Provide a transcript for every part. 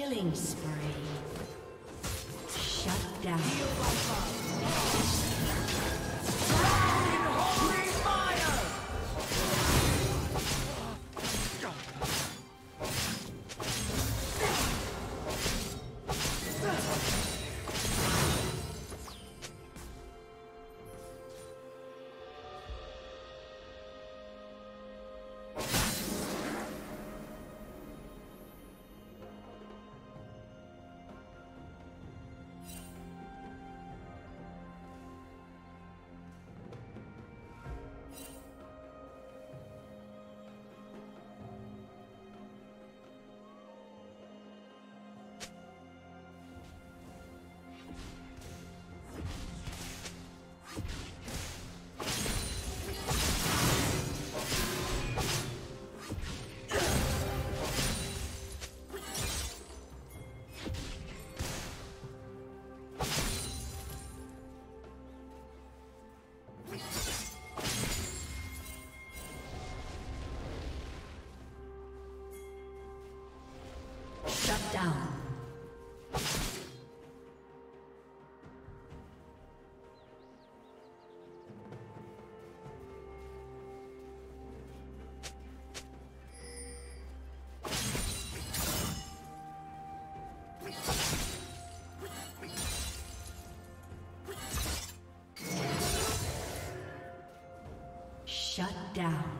Killing spree. Down.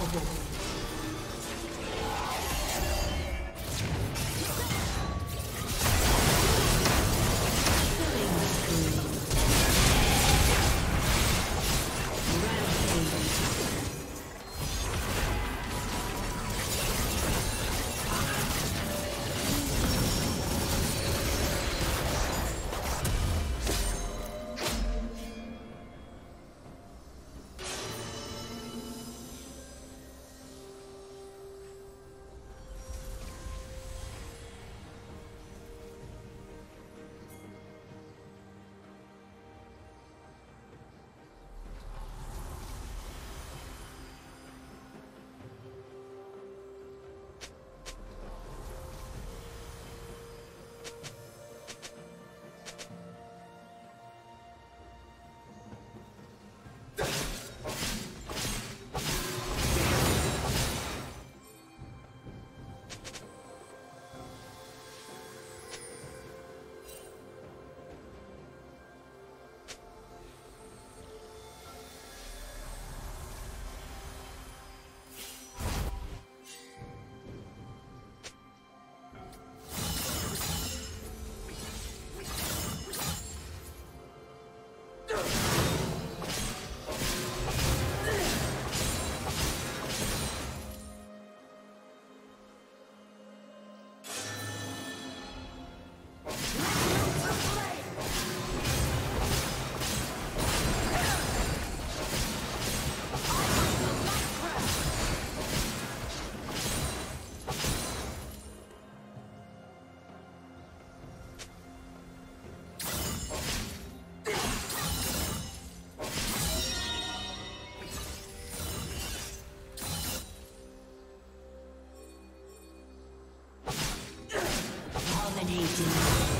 unstoppable. Dominating.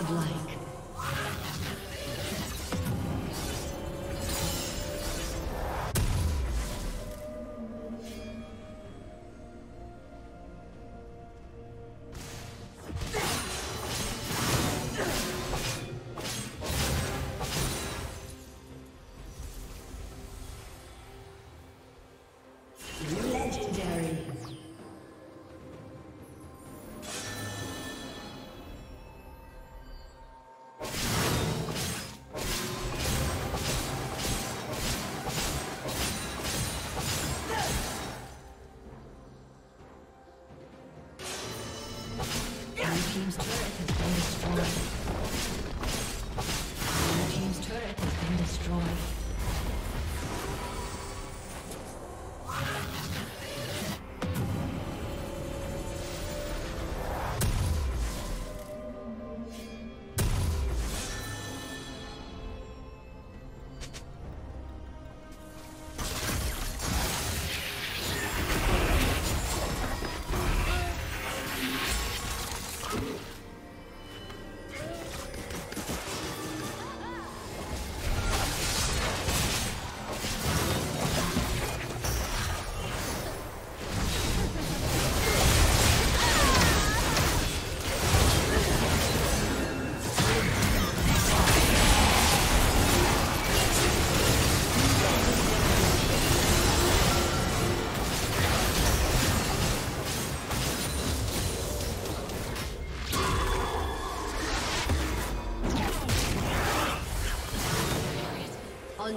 Godlike.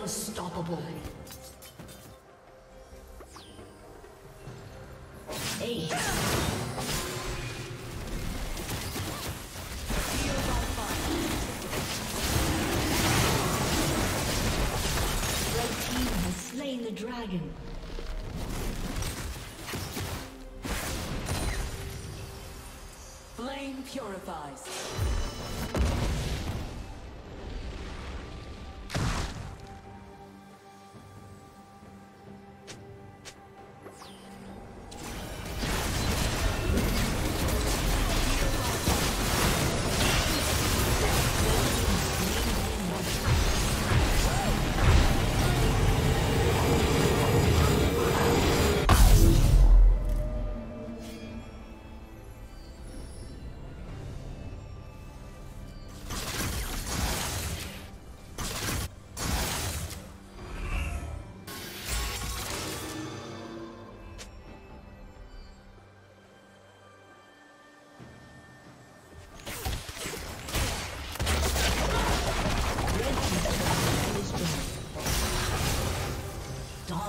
Unstoppable.